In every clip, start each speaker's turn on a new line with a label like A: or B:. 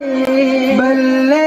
A: बल्ले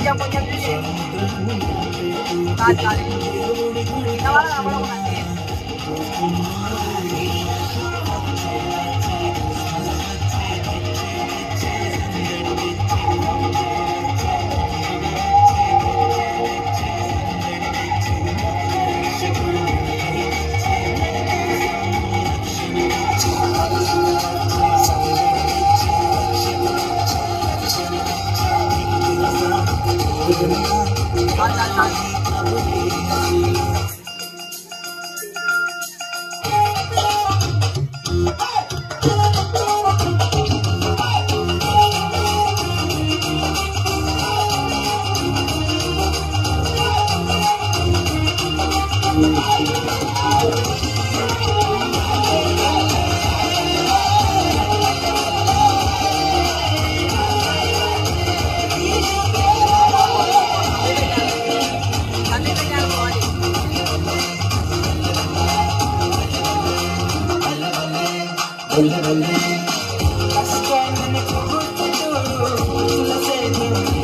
A: yang punya kita Tadi. Kita Nanti tinggal kau
B: Thank